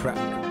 crack.